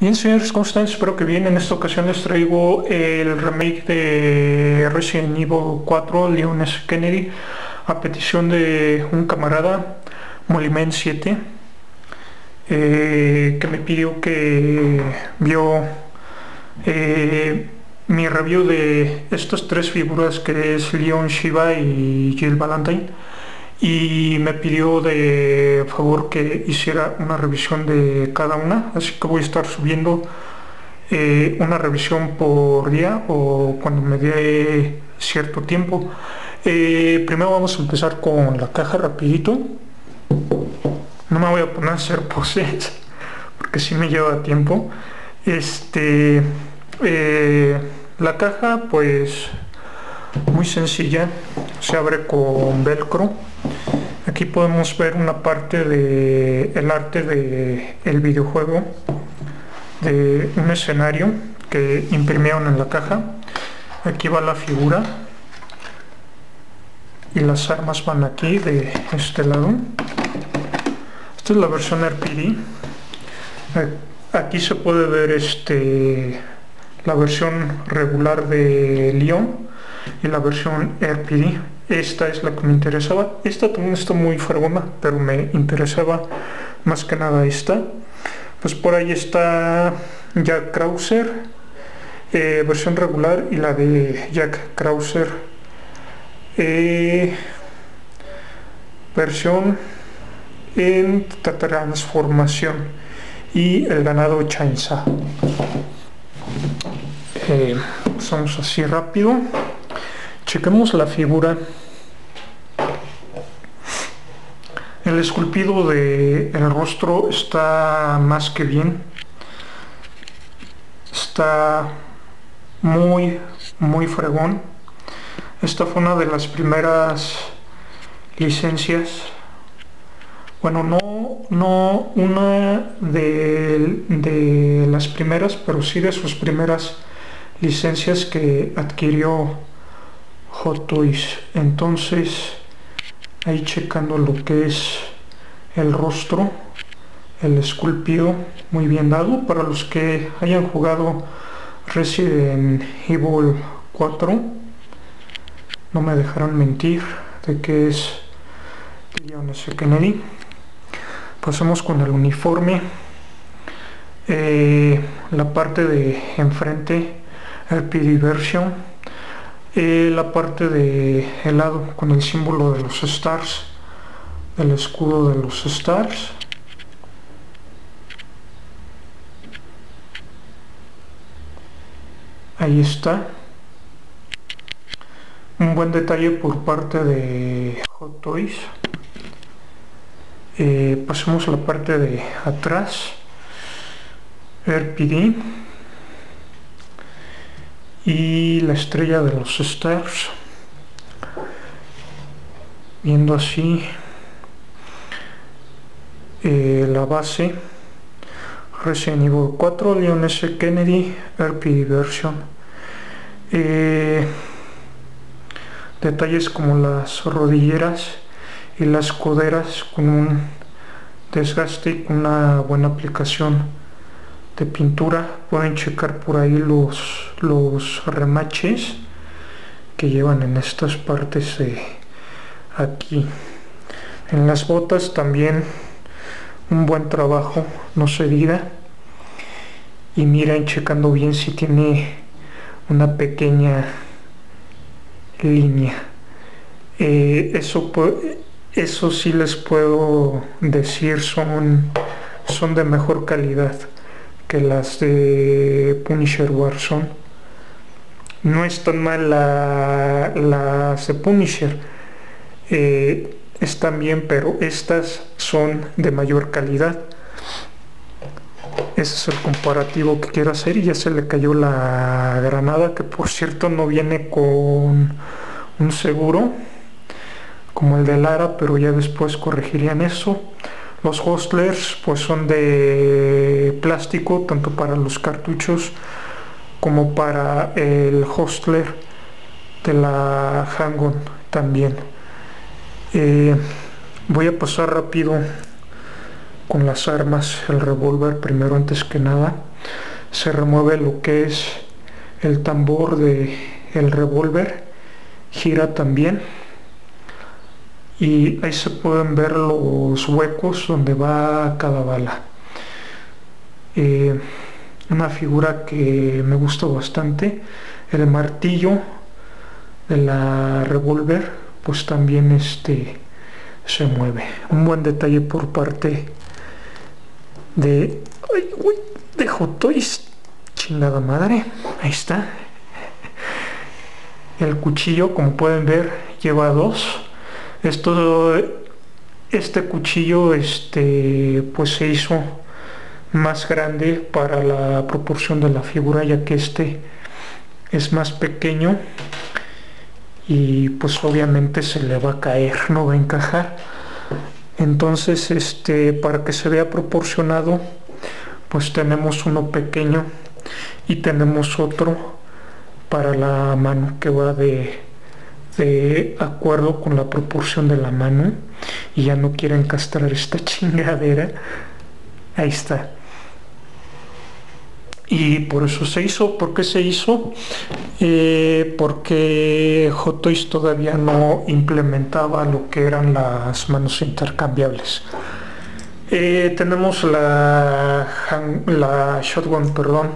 Bien señores, ¿cómo están? Espero que bien. En esta ocasión les traigo el remake de Resident Evil 4, Leon S. Kennedy, a petición de un camarada, Molimen 7, eh, que me pidió que vio eh, mi review de estas tres figuras que es Leon Shiva y Jill Valentine y me pidió de favor que hiciera una revisión de cada una así que voy a estar subiendo eh, una revisión por día o cuando me dé cierto tiempo. Eh, primero vamos a empezar con la caja rapidito. No me voy a poner a hacer poses porque si me lleva tiempo. Este eh, la caja pues muy sencilla. Se abre con velcro aquí podemos ver una parte de el arte de el videojuego de un escenario que imprimieron en la caja. Aquí va la figura y las armas van aquí de este lado. Esta es la versión RPD aquí se puede ver este la versión regular de Lyon y la versión RPD esta es la que me interesaba. Esta también está muy fregona pero me interesaba más que nada esta. Pues por ahí está Jack Krauser eh, versión regular y la de Jack Krauser. Eh, versión en transformación y el ganado Chainsaw. Eh, somos así rápido. Chequemos la figura el esculpido del el rostro está más que bien. Está muy muy fregón. Esta fue una de las primeras licencias. Bueno no no una de, de las primeras pero sí de sus primeras licencias que adquirió Hot Toys. Entonces ahí checando lo que es el rostro el esculpido muy bien dado. Para los que hayan jugado Resident Evil 4 no me dejarán mentir de que es Leon. Kennedy. Pasemos con el uniforme. Eh, la parte de enfrente RPD version eh, la parte de helado con el símbolo de los stars el escudo de los stars. Ahí está. Un buen detalle por parte de Hot Toys. Eh, pasemos a la parte de atrás. RPD y la estrella de los stars viendo así eh, la base Resident Evil 4 Leon S. Kennedy RPD version eh, detalles como las rodilleras y las coderas con un desgaste y una buena aplicación de pintura pueden checar por ahí los, los remaches que llevan en estas partes aquí. En las botas también un buen trabajo no se diga. Y miren checando bien si tiene una pequeña línea. Eh, eso eso sí les puedo decir son son de mejor calidad que las de Punisher Warzone. No es tan mal la, las de Punisher. Eh, están bien, pero estas son de mayor calidad. Ese es el comparativo que quiero hacer y ya se le cayó la granada, que por cierto no viene con un seguro como el de Lara, pero ya después corregirían eso. Los hostlers pues son de plástico tanto para los cartuchos como para el hostler de la Hangon también. Eh, voy a pasar rápido con las armas, el revólver primero antes que nada. Se remueve lo que es el tambor de el revólver, gira también y ahí se pueden ver los huecos donde va cada bala. Eh, una figura que me gusta bastante, el martillo de la revólver, pues también este se mueve. Un buen detalle por parte de, ay, uy, de Hot Toys. Chingada madre, ahí está. El cuchillo, como pueden ver, lleva dos esto, este cuchillo este, pues se hizo más grande para la proporción de la figura ya que este es más pequeño y pues obviamente se le va a caer, no va a encajar. Entonces este para que se vea proporcionado pues tenemos uno pequeño y tenemos otro para la mano que va de de acuerdo con la proporción de la mano y ya no quieren castrar esta chingadera. Ahí está. Y por eso se hizo. ¿por qué se hizo? Eh, porque Hot Toys todavía no implementaba lo que eran las manos intercambiables. Eh, tenemos la, la shotgun perdón.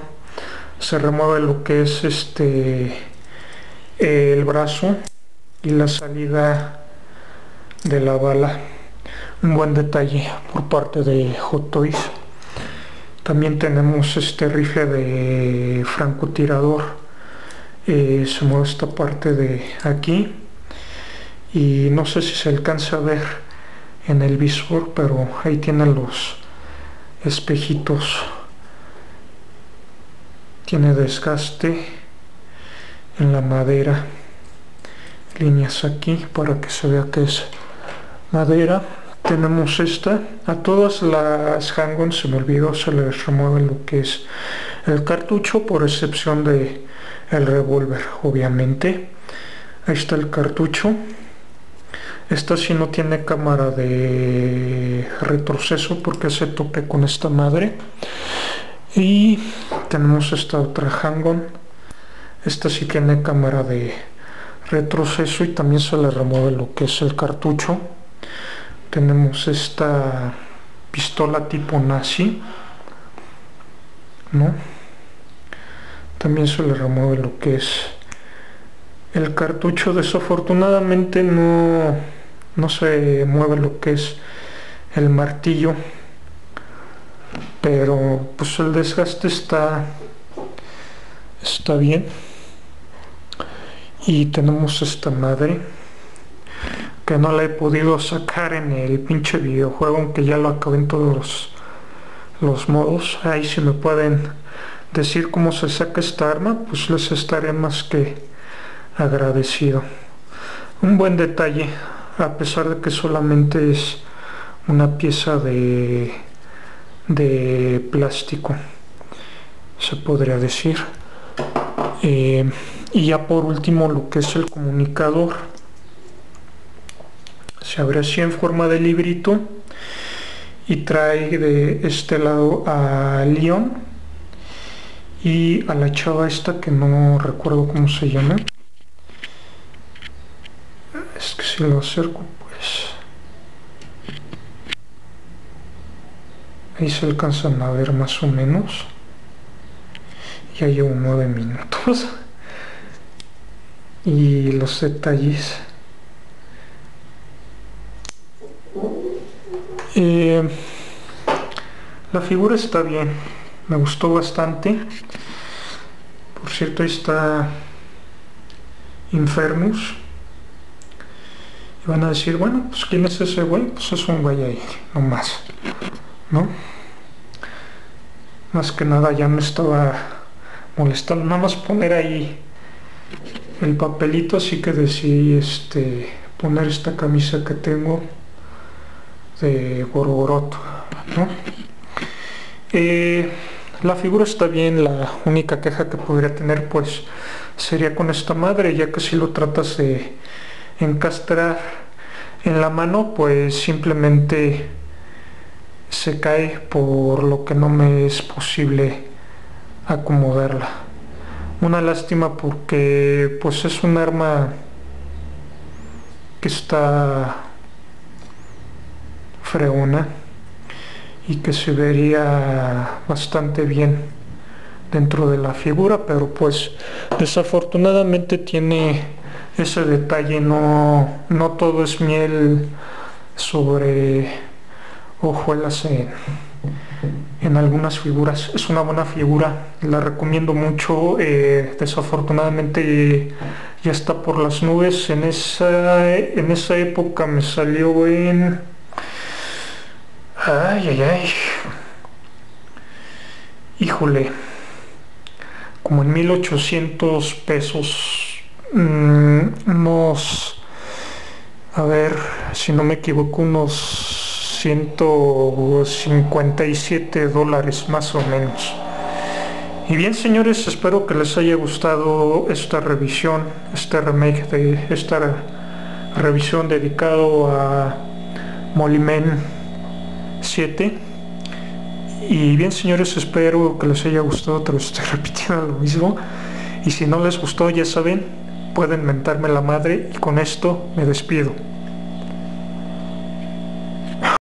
Se remueve lo que es este el brazo y la salida de la bala. Un buen detalle por parte de Hot Toys. También tenemos este rifle de francotirador. Eh, se esta parte de aquí. Y no sé si se alcanza a ver en el visor pero ahí tienen los espejitos. Tiene desgaste en la madera líneas aquí para que se vea que es madera. Tenemos esta. A todas las handguns se me olvidó se les remueve lo que es el cartucho por excepción de el revólver obviamente. Ahí está el cartucho. Esta sí no tiene cámara de retroceso porque se tope con esta madre. Y tenemos esta otra handgun esta sí tiene cámara de retroceso y también se le remueve lo que es el cartucho. Tenemos esta pistola tipo nazi ¿no? también se le remueve lo que es el cartucho. Desafortunadamente no no se mueve lo que es el martillo pero pues el desgaste está está bien y tenemos esta madre que no la he podido sacar en el pinche videojuego aunque ya lo acabé en todos los, modos. Ahí si me pueden decir cómo se saca esta arma pues les estaré más que agradecido. Un buen detalle a pesar de que solamente es una pieza de de plástico se podría decir. Eh, y ya por último lo que es el comunicador. Se abre así en forma de librito y trae de este lado a León y a la chava esta que no recuerdo cómo se llama. Es que si lo acerco pues ahí se alcanzan a ver más o menos. Ya llevo nueve minutos y los detalles. Eh, la figura está bien me gustó bastante. Por cierto ahí está Infernus y van a decir bueno pues quién es ese güey pues es un güey ahí no más no más que nada ya me estaba molestando nada más poner ahí el papelito así que decidí este, poner esta camisa que tengo de Gorgoroto eh, la figura está bien la única queja que podría tener pues sería con esta madre ya que si lo tratas de encastrar en la mano pues simplemente se cae por lo que no me es posible acomodarla una lástima porque pues es un arma que está freona y que se vería bastante bien dentro de la figura pero pues desafortunadamente tiene ese detalle. No, no todo es miel sobre hojuelas en, en algunas figuras. Es una buena figura la recomiendo mucho eh, desafortunadamente ya está por las nubes. En esa en esa época me salió en ay ay ay híjole como en 1800 pesos. Mm, unos a ver si no me equivoco unos 157 dólares más o menos. Y bien señores espero que les haya gustado esta revisión este remake de esta revisión dedicado a Molimen 7 y bien señores espero que les haya gustado pero estoy repitiendo lo mismo. Y si no les gustó ya saben pueden mentarme la madre y con esto me despido